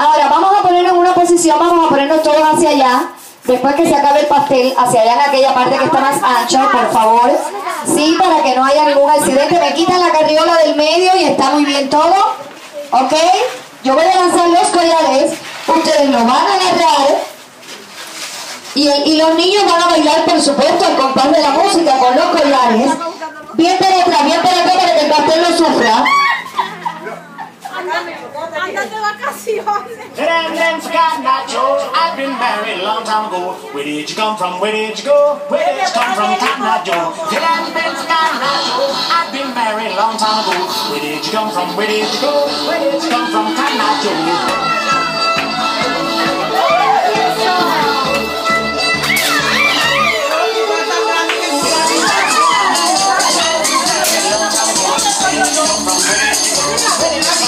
Ahora vamos a ponernos en una posición, vamos a ponernos todos hacia allá. Después que se acabe el pastel, hacia allá en aquella parte que está más ancha, por favor. Sí, para que no haya ningún accidente. Me quitan la carriola del medio y está muy bien todo. ¿Ok? Yo voy a lanzar los collares. Ustedes lo van a agarrar. Y, los niños van a bailar, por supuesto, al compás de la música con los collares. Bien atrás, bien para de vacaciones. Them, them Scott Nachos, I've been married a long time ago. Where did you come from? Where did you go? Where did you come from, Cotton Eye Joe? Them, them Scott Nachos, I've been married a long time ago. Where did you come from? Where did you go? Where did you come from, Cotton Eye Joe? Este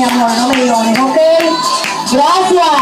no me llores, ¿ok? Gracias.